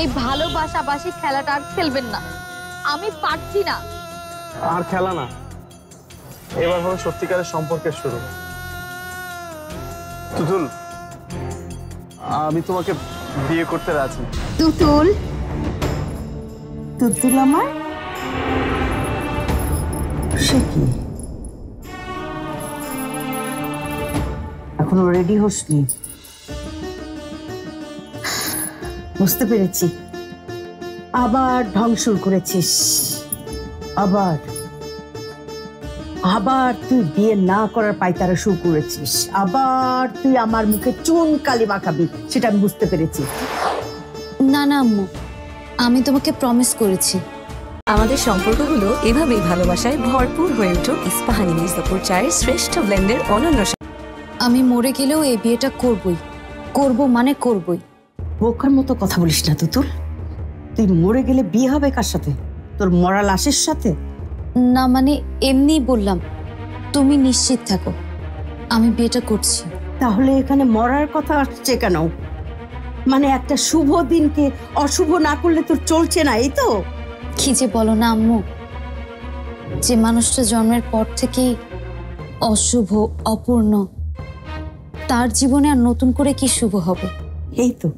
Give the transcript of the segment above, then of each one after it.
এই ভালোবাসাবাসি খেলাটা আর খেলবেন না। আমি পারছি না। আর খেলা না। এবার হলো সত্যিকারের সম্পর্কের শুরু। তুতুল আমি তোমাকে বিয়ে করতে রাজি। তুতুল? তুতুল আমার? সে কি? এখনও রেডি হসনি? বুঝতে পেরেছি। আবার ধ্বংস করেছিস। আবার। আবার তুই বিয়ে না করার পাইতারা শুরু করেছিস। আবার তুই আমার মুখে চুন কালি মাখাবি সেটা আমি বুঝতে পেরেছি। না না আম্মু। আমি তোমাকে প্রমিস করেছি। আমাদের সম্পর্কগুলো এভাবেই ভালোবাসায় ভরপুর হয়ে উঠুক। ইস্পাহানি মির্জাপুর চায়ের শ্রেষ্ঠ ব্লেন্ডের অনন্য আমি মরে গেলেও এই বিয়েটা করবই। করব মানে করবই। বোকার মতো কথা বলিস না তুতুল তুই মরে গেলে বিয়ে হবে কার সাথে? তোর মরা লাশের সাথে? না মানে এমনিই বললাম তুমি নিশ্চিত থাকো আমি বিয়েটা করছি। তাহলে এখানে মরার কথা আসছে কেন? মানে একটা শুভ দিনকে অশুভ না করলে তোর চলছে না এই তো? কি যে বলো না আম্মু যে মানুষটা জন্মের পর থেকেই অশুভ অপূর্ণ তার জীবনে আর নতুন করে কি শুভ হবে? এই তো।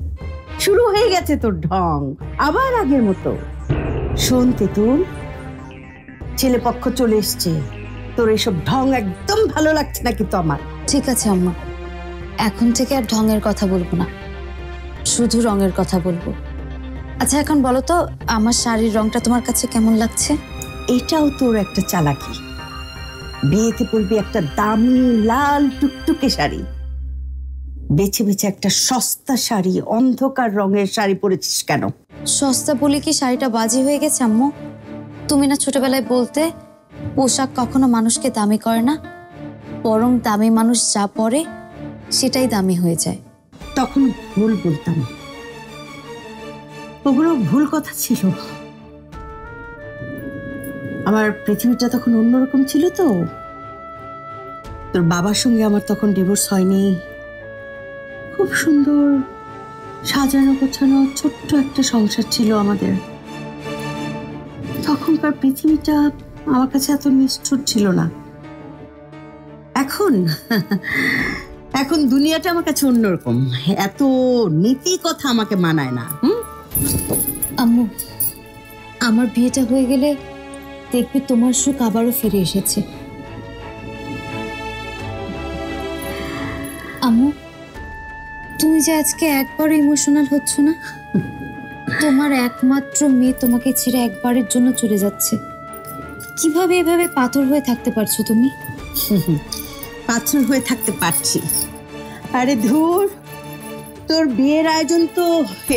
শুরু হয়ে গেছে তোর ঢং আবার আগের মতো। শোন তেতুল ছেলে পক্ষ চলে এসছে। তোর এসব ঢং একদম ভালো লাগছে না কিন্তু আমার? ঠিক আছে আম্মা। এখন থেকে আর ঢঙের কথা বলব না। শুধু রঙের কথা বলব। আচ্ছা এখন বলো তো আমার শাড়ির রংটা তোমার কাছে কেমন লাগছে? এটাও তোর একটা চালাকি। বিয়েতে পরবি একটা দামি লাল টুকটুকে শাড়ি। বেছে বেছে একটা সস্তা শাড়ি অন্ধকার রঙের শাড়ি পরেছিস কেন? সস্তা বলে কি শাড়িটা বাজি হয়ে গেছে আম্মু? তুমি না ছোটবেলায় বলতে পোশাক কখনো মানুষকে দামি করে না বরং দামি মানুষ যা পরে সেটাই দামি হয়ে যায়। তখন ভুল বলতাম। ওগুলো ভুল কথা ছিল। আমার পৃথিবীটা তখন অন্যরকম ছিল তো। তোর বাবার সঙ্গে আমার তখন ডিভোর্স হয়নি। খুব সুন্দর সাজানো গোছানো ছোট্ট একটা সংসার ছিল আমাদের। তখনকার পৃথিবীটা আমার কাছে এত নিষ্ঠুর ছিল না। এখন এখন দুনিয়াটা আমার কাছে অন্যরকম। এত নীতি কথা আমাকে মানায় না। আম্মু, আমার বিয়েটা হয়ে গেলে দেখবে তোমার সুখ আবারও ফিরে এসেছে। আম্মু তুমি যে আজকে একবার ইমোশনাল হচ্ছ না? তোমার একমাত্র মেয়ে তোমাকে ছেড়ে একবারের জন্য চলে যাচ্ছে। কীভাবে এভাবে পাথর হয়ে থাকতে পারছ তুমি? পাথর হয়ে থাকতে পারছি। আরে ধুর, তোর বিয়ের আয়োজন তো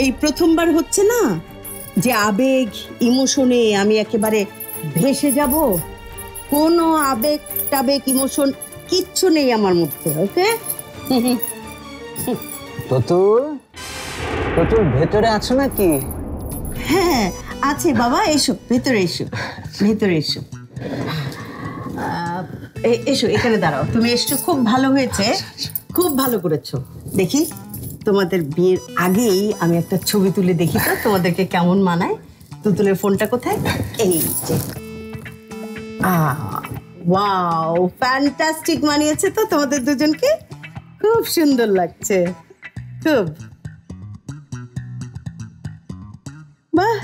এই প্রথমবার হচ্ছে না? যে আবেগ ইমোশনে আমি একেবারে ভেসে যাব। কোনো আবেগ, টাবেগ ইমোশন কিচ্ছু নেই আমার মধ্যে ওকে ভেতরে আছো নাকি? হ্যাঁ আছে বাবা, এসো, ভেতরে এসো ভেতরে এসো। এসো, এখানে দাঁড়াও। তুমি এসছো, খুব ভালো হয়েছে। খুব ভালো করেছ। দেখি, তোমাদের বিয়ের আগেই আমি একটা ছবি তুলে দেখি তো, তোমাদেরকে কেমন মানায়। তুতুলের ফোনটা কোথায়? এই যে। ওয়াও, ফ্যান্টাস্টিক মানিয়েছে তো তোমাদের দুজনকে। খুব সুন্দর লাগছে। খুব বাহ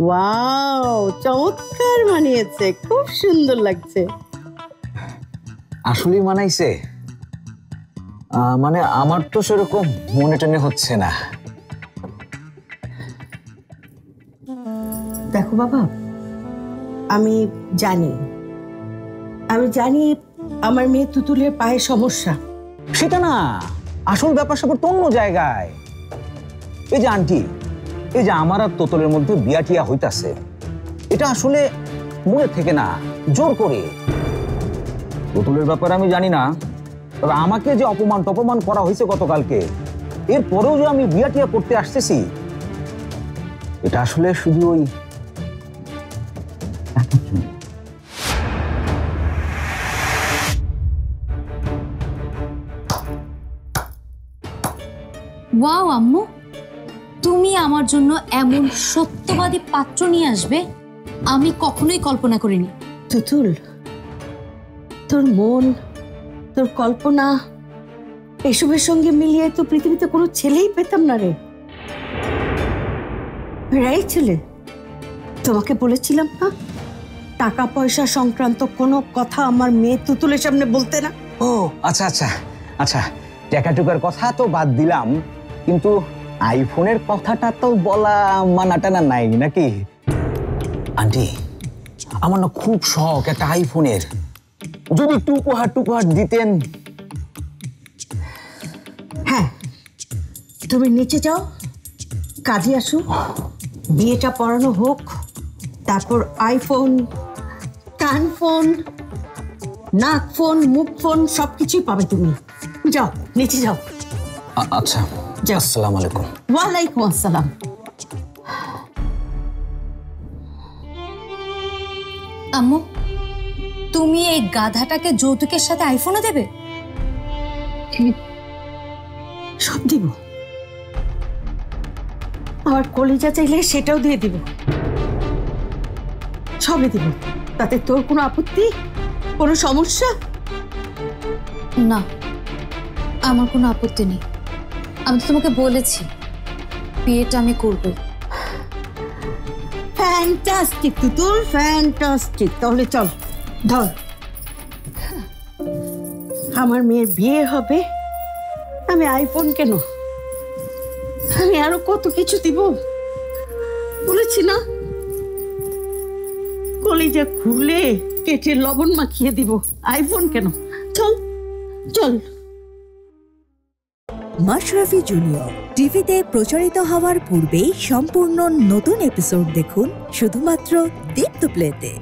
ওয়াও চমৎকার মানিয়েছে খুব সুন্দর লাগছে আসলেই মানাইছে আহ, মানে আমার তো সেরকম মনে টনে হচ্ছে না দেখো বাবা আমি জানি আমি জানি আমার মেয়ে তুতুলের পায়ে সমস্যা সেটা না, আসল ব্যাপার স্যাপার তো অন্য জায়গায়। এই যে আন্টি, এই যে আমার আর তোতলের মধ্যে বিয়াটিয়া হইতাছে, এটা আসলে মনে থেকে না, জোর করে। তোতলের ব্যাপারে আমি জানি না, তবে আমাকে যে অপমান টপমান করা হয়েছে গতকালকে, এরপরেও যে আমি বিয়াটিয়া করতে আসতেছি, এটা আসলে শুধু ওই ওয়াও আম্মু। তুমি আমার জন্য এমন সত্যবাদী পাত্র নিয়ে আসবে আমি কখনোই কল্পনা করিনি। তুতুল তোর মন তোর কল্পনা এসবের সঙ্গে মিলিয়ে তো পৃথিবীতে কোনো ছেলেই পেতাম না রে। রাই ছেলে তোমাকে বলেছিলাম না? টাকা পয়সা সংক্রান্ত কোনো কথা আমার মেয়ে তুতুলের সামনে বলতে না? ও আচ্ছা আচ্ছা আচ্ছা টেকাটুকার কথা তো বাদ দিলাম। কিন্তু আইফোনের কথাটা তো বলা মানাটানা নাই নাকি? আন্টি আমার না খুব শখ একটা আইফোনের। যদি একটু উপহার টুপহার দিতেন। হ্যাঁ তুমি নিচে যাও কাজে আসো বিয়েটা পড়ানো হোক তারপর আইফোন কান ফোন নাক ফোন মুখ ফোন সব কিছুই পাবে তুমি। যাও নিচে যাও। আচ্ছা। যাও। আসসালামু আলাইকুম। ওয়ালাইকুম আসসালাম। আম্মু তুমি এই গাধাটাকে যৌতুকের সাথে আইফোনও দেবে? সব দিব। আমার কলিজা চাইলে সেটাও দিয়ে দিব। সবই দিব। তাতে তোর কোনো আপত্তি? কোনো সমস্যা? না আমার কোনো আপত্তি নেই। আমি তোমাকে বলেছি, বিয়েটা আমি করবই ফ্যান্টাস্টিক তুতুল ফ্যান্টাস্টিক তাহলে চল, ধর। আমার মেয়ের বিয়ে হবে, আমি আইফোন কেন? আমি আরও কত কিছু দিব? বলেছি না? কলিজা খুলে কেটে লবণ মাখিয়ে দিব আইফোন কেন? চল চল। মাশরাফি জুনিয়র টিভিতে প্রচারিত হওয়ার পূর্বেই সম্পূর্ণ নতুন এপিসোড দেখুন শুধুমাত্র দীপ্ত প্লেতে।